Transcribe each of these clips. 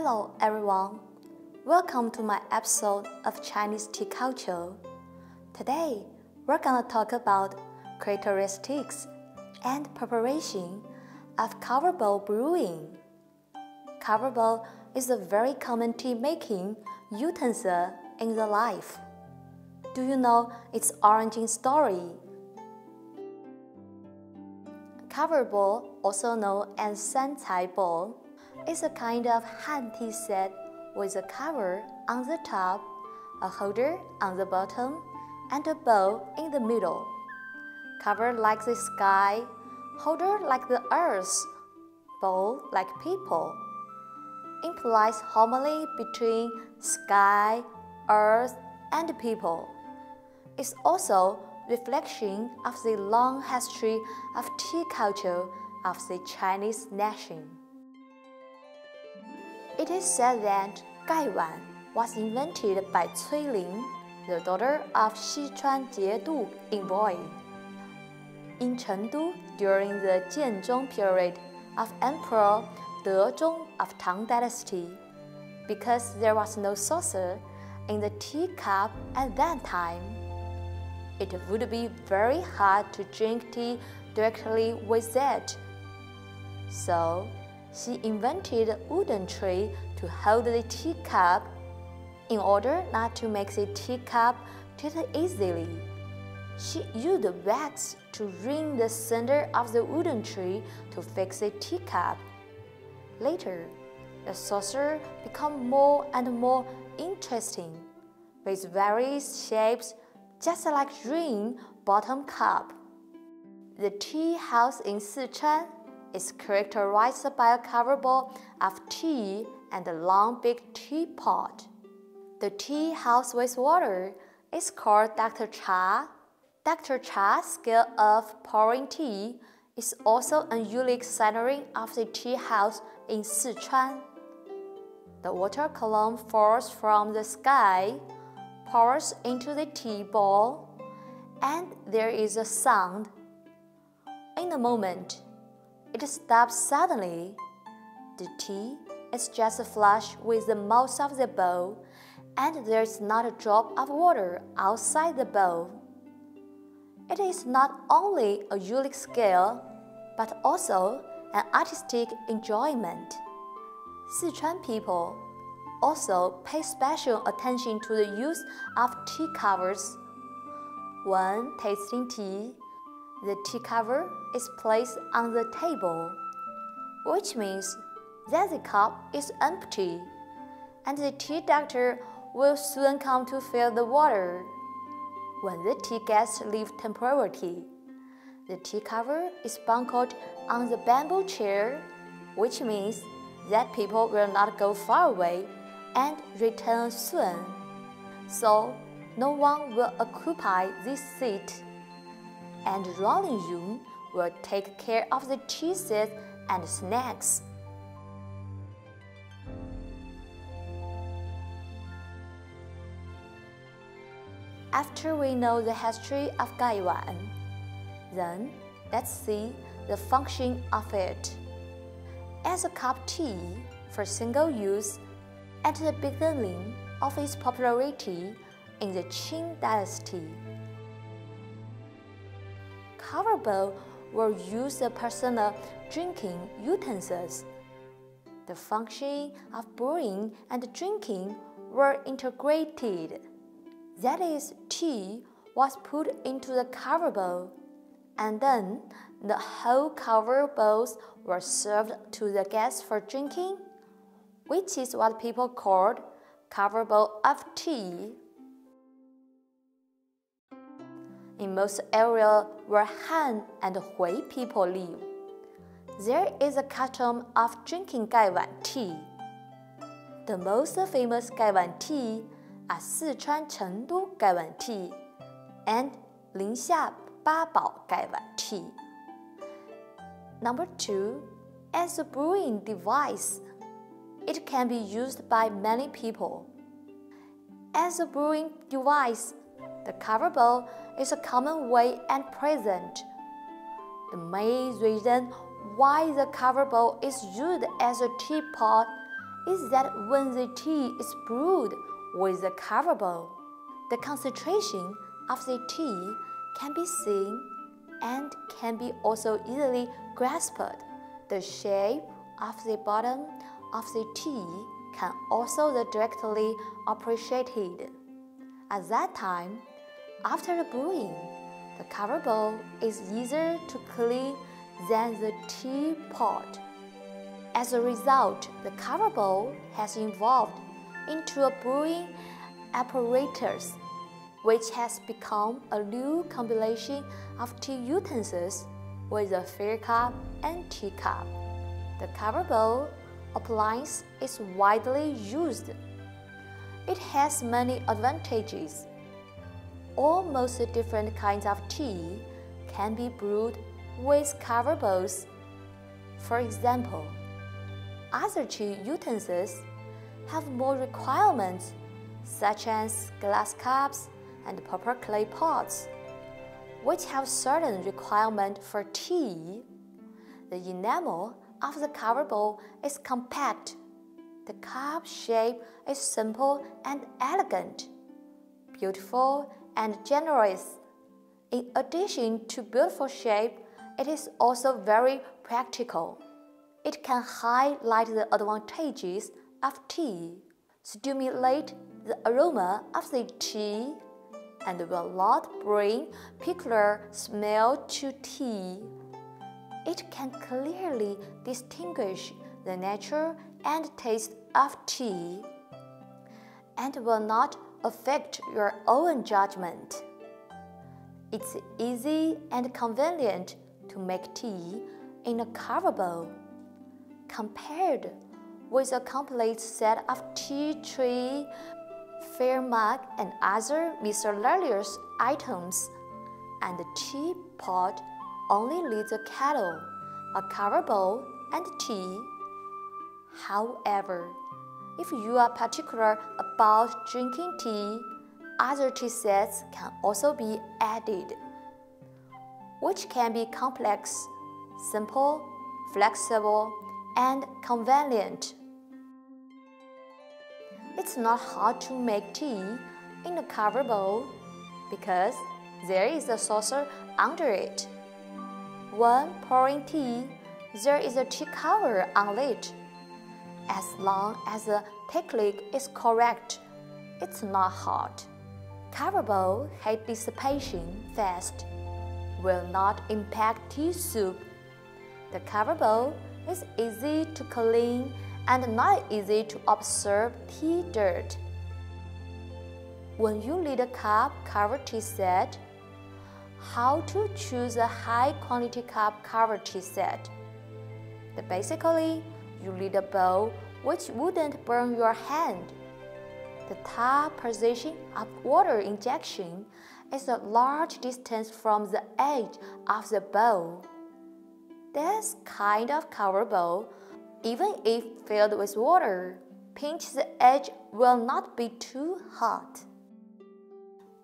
Hello everyone. Welcome to my episode of Chinese tea culture. Today, we're gonna talk about characteristics and preparation of cover bowl brewing. Cover bowl is a very common tea making utensil in the life. Do you know its origin story? Cover bowl, also known as Sancai bowl, is a kind of Han tea set with a cover on the top, a holder on the bottom, and a bowl in the middle. Cover like the sky, holder like the earth, bowl like people. Implies harmony between sky, earth, and people. It's also reflection of the long history of tea culture of the Chinese nation. It is said that Gaiwan was invented by Cui Ling, the daughter of Sichuan Jiedu. In Boy, in Chengdu during the Jianzhong period of Emperor Dezong of Tang Dynasty, because there was no saucer in the teacup at that time. It would be very hard to drink tea directly with it. So, she invented a wooden tray to hold the teacup in order not to make the teacup tilt easily. She used wax to ring the center of the wooden tray to fix the teacup. Later, the saucer became more and more interesting, with various shapes just like ring bottom cup. The tea house in Sichuan is characterized by a cover bowl of tea and a long big teapot. The tea house with water is called Dr. Cha. Dr. Cha's skill of pouring tea is also a unique scenery of the tea house in Sichuan. The water column falls from the sky, pours into the tea bowl, and there is a sound. In a moment, it stops suddenly. The tea is just flush with the mouth of the bowl, and there is not a drop of water outside the bowl. It is not only a unique skill, but also an artistic enjoyment. Sichuan people also pay special attention to the use of tea covers. When tasting tea, the tea cover is placed on the table, which means that the cup is empty, and the tea doctor will soon come to fill the water. When the tea guests leave temporarily, the tea cover is buckled on the bamboo chair, which means that people will not go far away and return soon. So, no one will occupy this seat and Rolling Yun will take care of the cheeses and snacks. After we know the history of Gaiwan, then let's see the function of it. As a cup tea for single use, at the beginning of its popularity in the Qing dynasty, cover bowl were used as personal drinking utensils. The function of brewing and drinking were integrated. That is, tea was put into the cover bowl, and then the whole cover bowls were served to the guests for drinking, which is what people called cover bowl of tea in most areas where Han and Hui people live. There is a custom of drinking Gaiwan tea. The most famous Gaiwan tea are Sichuan Chengdu Gaiwan tea and Linxia Babao Gaiwan tea. Number two, as a brewing device, it can be used by many people. As a brewing device, the cover bowl is a common way and present. The main reason why the cover bowl is used as a teapot is that when the tea is brewed with the cover bowl, the concentration of the tea can be seen and can be also easily grasped. The shape of the bottom of the tea can also be directly appreciated. At that time, after brewing, the cover bowl is easier to clean than the teapot. As a result, the cover bowl has evolved into a brewing apparatus which has become a new combination of tea utensils with a fair cup and teacup. The cover bowl appliance is widely used. It has many advantages. Almost different kinds of tea can be brewed with cover bowls. For example, other tea utensils have more requirements such as glass cups and paper clay pots, which have certain requirements for tea. The enamel of the cover bowl is compact. The cup shape is simple and elegant, beautiful and generous. In addition to beautiful shape, it is also very practical. It can highlight the advantages of tea, stimulate the aroma of the tea, and will not bring peculiar smell to tea. It can clearly distinguish the nature and taste of tea and will not affect your own judgment. It's easy and convenient to make tea in a cover bowl. Compared with a complete set of tea tree, fair mug, and other miscellaneous items, and the tea pot only leaves a kettle, a cover bowl, and tea. However, if you are particular about drinking tea, other tea sets can also be added, which can be complex, simple, flexible, and convenient. It's not hard to make tea in a cover bowl because there is a saucer under it. When pouring tea, there is a tea cover on it. As long as the technique is correct, it's not hard. Heat dissipation fast will not impact tea soup. The bowl is easy to clean and not easy to absorb tea dirt. When you lead a cup cover tea set, how to choose a high quality cup cover tea set? The basically, you lead a bowl which wouldn't burn your hand. The top position of water injection is a large distance from the edge of the bowl. This kind of cover bowl even if filled with water, pinch the edge will not be too hot.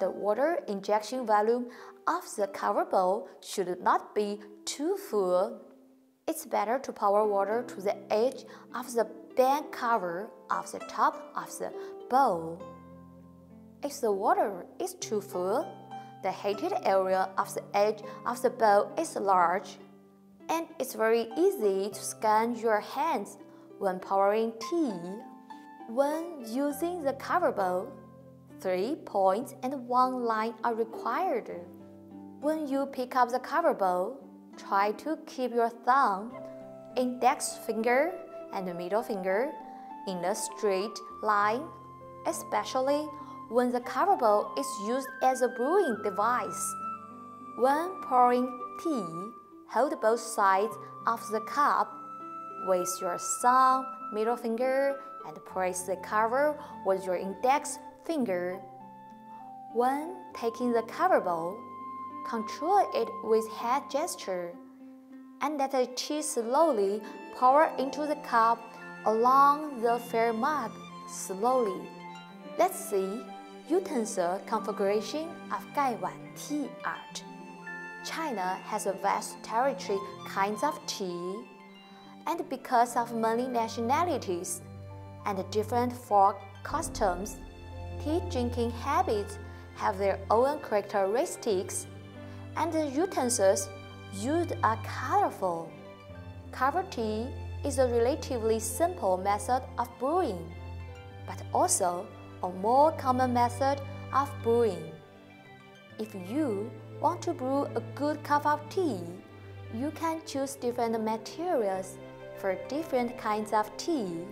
The water injection volume of the cover bowl should not be too full. It's better to pour water to the edge of the bank cover of the top of the bowl. If the water is too full, the heated area of the edge of the bowl is large and it's very easy to scan your hands when pouring tea. When using the cover bowl, three points and one line are required. When you pick up the cover bowl, try to keep your thumb, index finger, and middle finger in a straight line, especially when the cover bowl is used as a brewing device. When pouring tea, hold both sides of the cup with your thumb, middle finger, and press the cover with your index finger. When taking the cover bowl, control it with head gesture and let the tea slowly pour into the cup along the fair mug slowly. Let's see utensil configuration of Gaiwan tea art. China has a vast territory kinds of tea, and because of many nationalities, and different folk customs, tea drinking habits have their own characteristics, and the utensils used are colorful. Cover tea is a relatively simple method of brewing, but also a more common method of brewing. If you want to brew a good cup of tea, you can choose different materials for different kinds of tea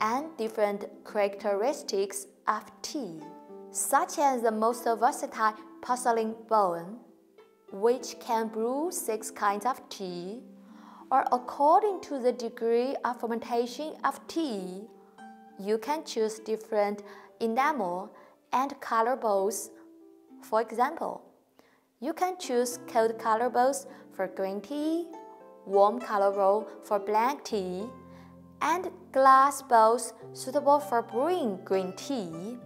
and different characteristics of tea, such as the most versatile porcelain bowl, which can brew six kinds of tea, or according to the degree of fermentation of tea, you can choose different enamel and color bowls. For example, you can choose cold color bowls for green tea, warm color bowl for black tea, and glass bowls suitable for brewing green tea.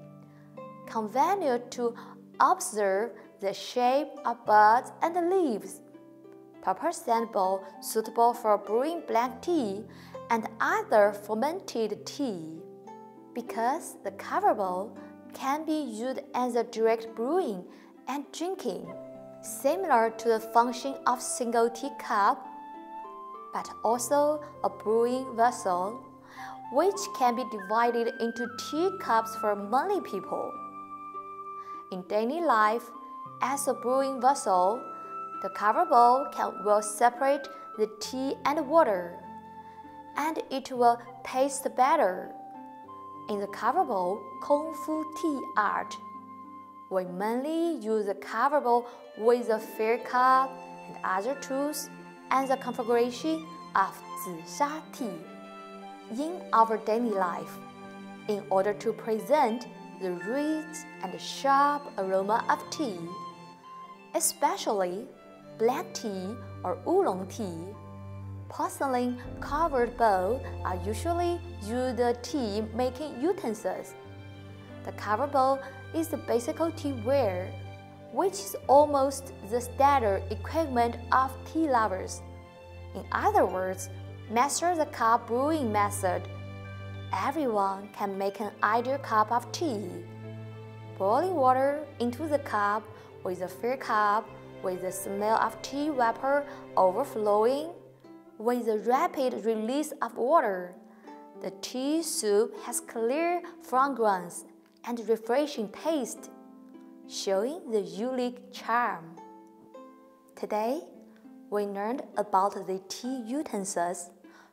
Convenient to observe the shape of buds and leaves. Proper sand bowl suitable for brewing black tea and other fermented tea. Because the cover bowl can be used as a direct brewing and drinking, similar to the function of single teacup but also a brewing vessel, which can be divided into teacups for many people. In daily life, as a brewing vessel, the cover bowl can well separate the tea and water, and it will taste better. In the cover bowl Kung Fu tea art, we mainly use the cover bowl with a fair cup and other tools and the configuration of Zisha tea in our daily life in order to present the rich and sharp aroma of tea, especially black tea or oolong tea. Porcelain covered bowls are usually used tea making utensils. The cover bowl is the basic teaware which is almost the standard equipment of tea lovers. In other words, master the cup brewing method. Everyone can make an ideal cup of tea. Boiling water into the cup with a fair cup with the smell of tea vapor overflowing. With the rapid release of water, the tea soup has clear fragrance and refreshing taste showing the unique charm. Today, we learned about the tea utensils,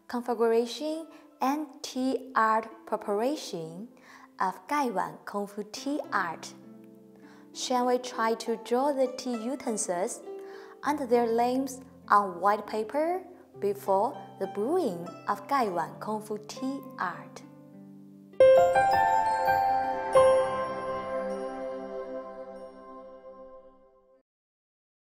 configuration, and tea art preparation of Gaiwan Kung Fu tea art. Shall we try to draw the tea utensils and their names on white paper before the brewing of Gaiwan Kung Fu tea art?